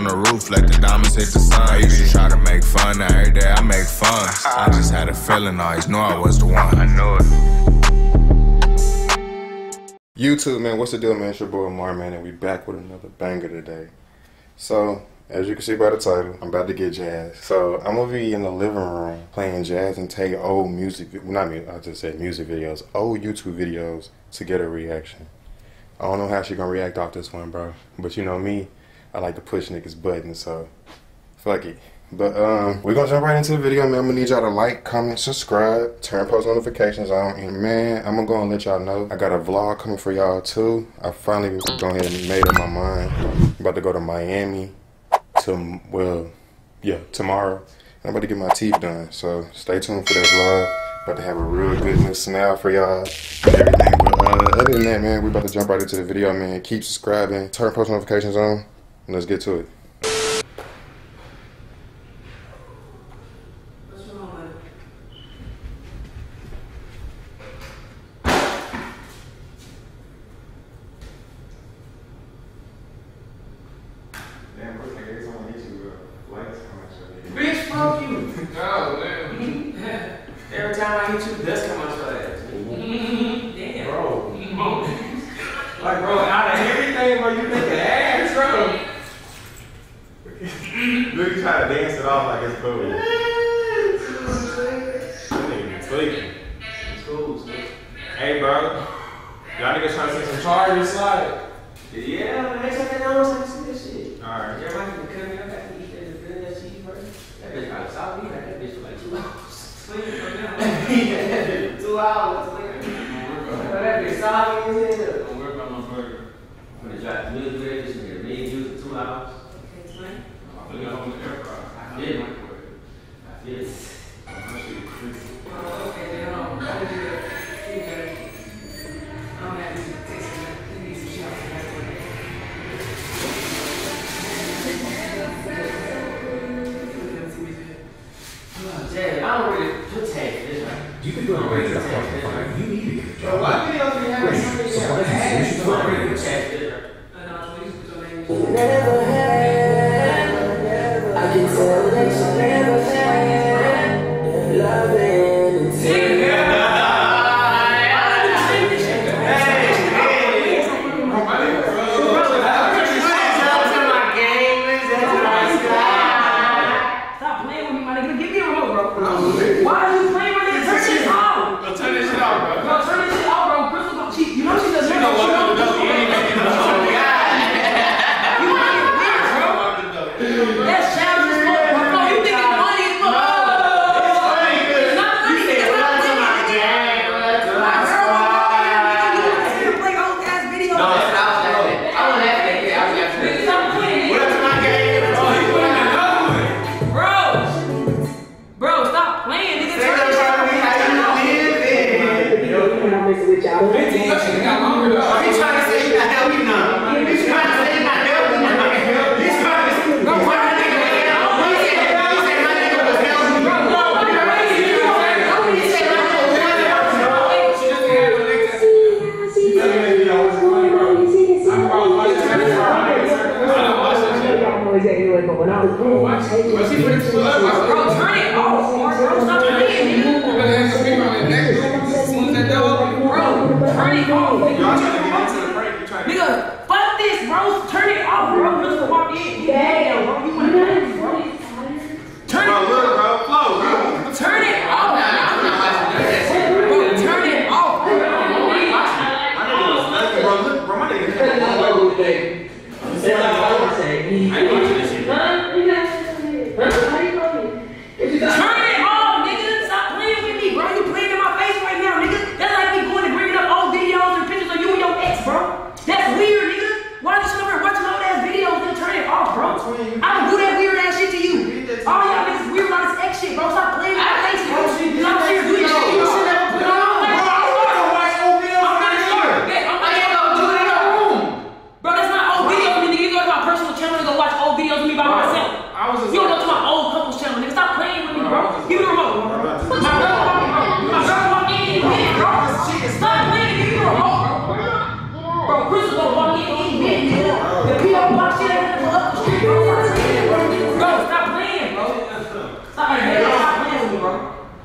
on the roof, let the diamonds hit the sun. I used to try to make fun every day, I make fun. I just had a feeling, I always knew I was the one. I know it. YouTube, man, what's the deal, man? It's your boy Mar, man, and we back with another banger today. So, as you can see by the title, I'm about to get jazz. So, I'm gonna be in the living room playing jazz and Tae old music, well, not me, I just said music videos, old YouTube videos to get a reaction. I don't know how she gonna react off this one, bro. But you know me, I like to push niggas' buttons, so fuck it. But um, we're gonna jump right into the video, man. I'm gonna need y'all to like, comment, subscribe, turn post notifications on, and man, I'm gonna go and let y'all know I got a vlog coming for y'all too. I finally gone ahead and made up my mind. I'm about to go to Miami to well, yeah, tomorrow. I'm about to get my teeth done, so stay tuned for that vlog. About to have a real good new smell for y'all everything. But uh, other than that, man, we about to jump right into the video, man. Keep subscribing, turn post notifications on, let's get to it. Damn, bro, like it's on YouTube. Lights coming Bitch, fuck you. Oh, man. Every time I hit you, dust come out your ass. Damn. Bro, Like, bro, out of everything, bro, you think of ass, bro. look, you try to dance it off like it's cool. That nigga be tweaking. It's cool. Hey, bro. Y'all niggas trying to see some charges slide? Yeah, man, they said they don't want to see this shit. Alright. Everybody can cut me up after eat that good that cheese first. That bitch got a solid meat. That bitch for like two hours. Sleep for now. Two hours. Sleep. That bitch solid as hell. Don't worry about my burger. I'm gonna drop the milk bread, just get a million juice for two hours. I put it on the air fryer. I feel it. I feel it. That remote, bro. Turn it off, bro. Just walk in. Yeah. bro. Wanna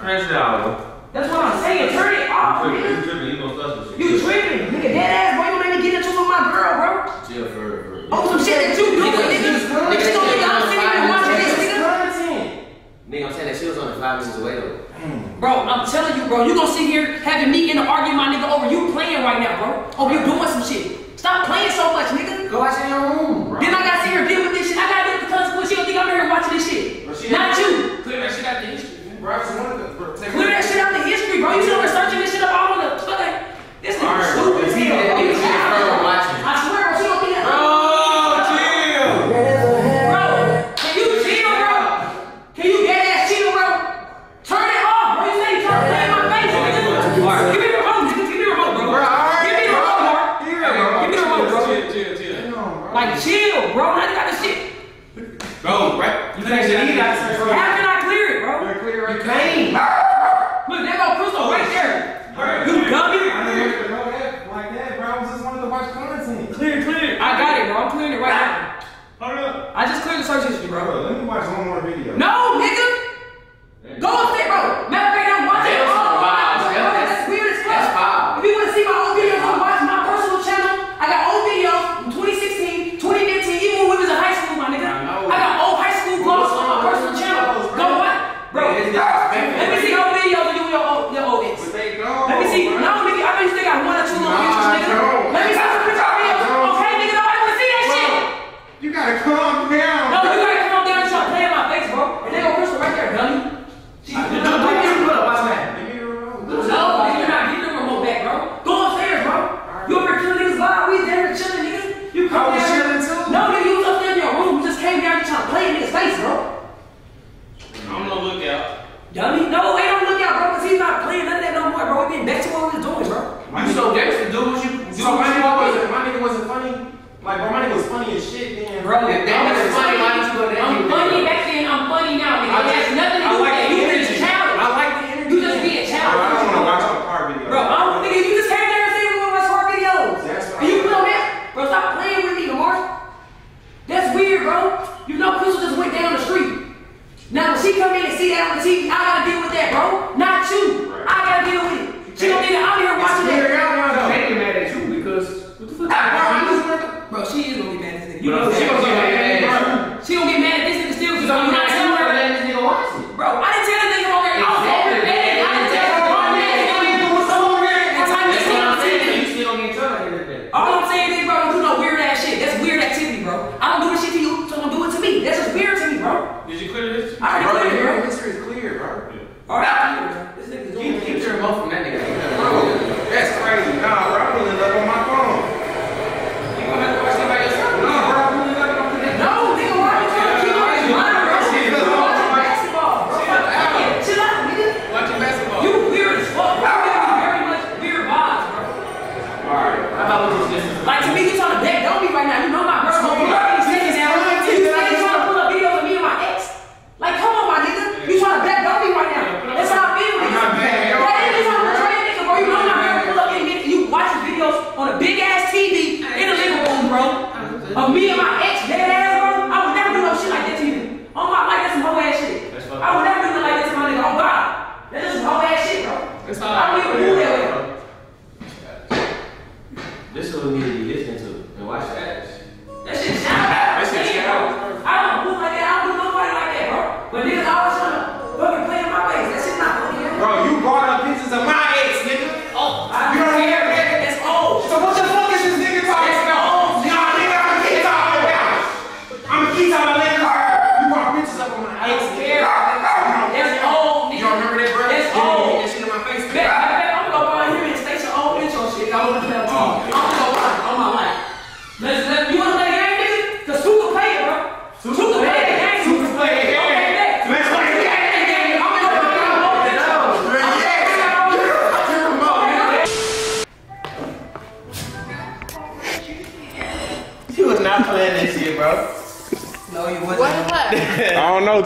Hands down. That's what I'm saying. Turn it off. You tripping? You tripping? Touch my girl, bro. Chill oh, some shit that you doing, nigga. Nigga, she gonna think I'm this, nigga. Nigga, I'm saying that she was only five minutes away. Bro, I'm telling you, bro, you gonna sit here having me in an argument, my nigga, over you playing right now, bro. Over you doing some shit. Stop playing so much, nigga. I was chilling too. No, nigga, you was up there in your room. You just came down and trying to play in his face, bro. I'm no lookout. Dummy, no, they don't look out, bro, because he's not playing none of that no more, bro. He been back to what we was doing, bro. My you so gangster, do what you do. So my nigga wasn't, my nigga wasn't funny. Like, bro, my nigga was funny as shit, man. Bro, if that was funny, why I'm funny back then, I'm funny now, nigga. That's nothing. right, bro. Clear. History is clear, bro. Yeah. All right, this nigga's doing. Keep, keep your mouth from that nigga. Bro, that's crazy. Nah, bro, I'm pulling up on my phone. You gonna have? Nah, up on. No, nigga, you trying to on. Watching basketball. Chill out, basketball. You weird as fuck. You very much weird vibes, bro. All right. How about we just? Like to me, you on the deck. Don't be right now. You know my bro. 啊，密码。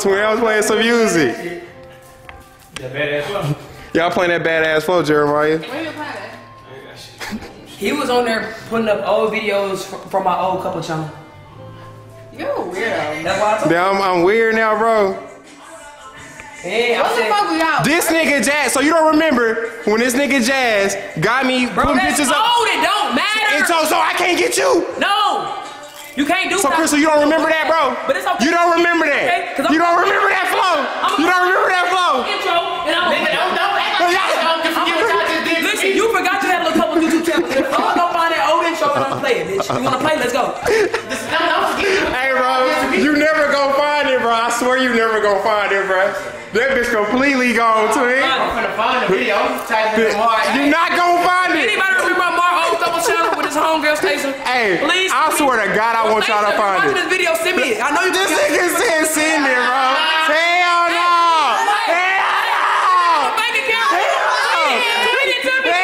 to me. I was playing some music. That badass flow. Y'all playing that badass flow, Jeremiah? Where you playing He was on there putting up old videos from my old couple channel. You're a weirdo. That's why I'm, I'm weird now, bro. Hey, what the fuck we out? This nigga Jazz, so you don't remember when this nigga Jazz got me bro, putting pictures up. old, it don't matter. And so, so I can't get you. No. You can't do so, Crystal, you don't remember that, bro. But it's okay. You don't remember that. Okay? You don't playing, bitch. You wanna play? Let's go. This- Don't, don't. Hey, bro, you never gonna find it, bro. I swear you never gonna find it, bro. That bitch completely gone, twin. I'm finna find the video. Type in tomorrow. You not gonna find it. Anybody remember Mar old couple channel with his homegirl Station? Hey, please. I swear to God, I want y'all to Station, if you're find watching it. this video, send me it. I know you. This nigga said send it, bro. Hell no. Bank account. Tweet it to me.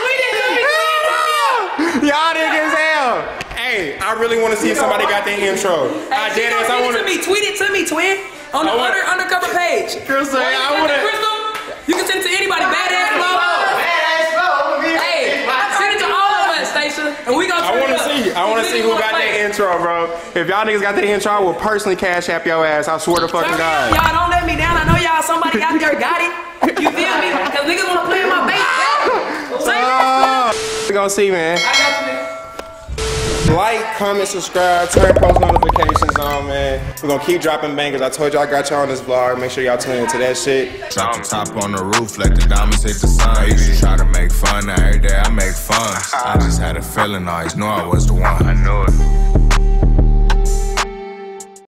Tweet it to me. Y'all niggas hell. Hey, I really want to see if somebody got their intro. I Hey, ass. I want to me. Tweet it to me, twin. On the under, undercover page. Crystal, you I want to. Crystal. You can send it to anybody. Badass flow. Badass flow. Hey, send it to all of us, Station, and we gonna. I want to see. I want to see who got their intro, bro. If y'all niggas got their intro, I will personally cash app your ass. I swear to fucking God. Y'all don't let me down. I know y'all somebody out there got it. You feel me? Cause niggas wanna play in my base. Say Oh, we gonna see, man. Like, comment, subscribe, turn post notifications on, man. We're gonna keep dropping bangers. I told y'all I got y'all on this vlog. Make sure y'all tune into that shit. Drop the top on the roof, let the diamonds hit the sun. I used to try to make fun, now every day I make fun. I just had a feeling, I always knew I was the one. I knew it.